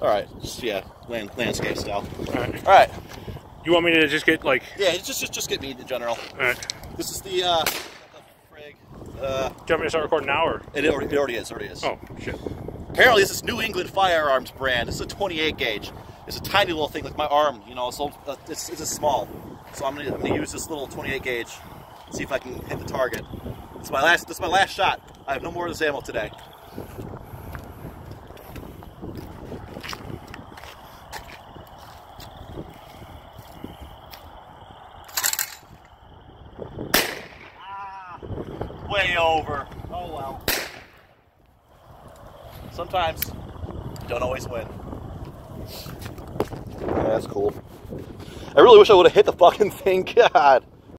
All right, just yeah, land, landscape style. All right. All right, You want me to just get like? yeah, just just just get me in general. All right. This is the uh, frig. Uh, Do you want me to start recording now or? it already, it already is, already is. Oh shit. Apparently, this is New England Firearms brand. This is a 28 gauge. It's a tiny little thing, like my arm. You know, so uh, it's it's a small. So I'm gonna I'm gonna use this little 28 gauge. See if I can hit the target. It's my last. This is my last shot. I have no more of this ammo today. Way over. Oh well. Sometimes you don't always win. that's cool. I really wish I would have hit the fucking thing. God.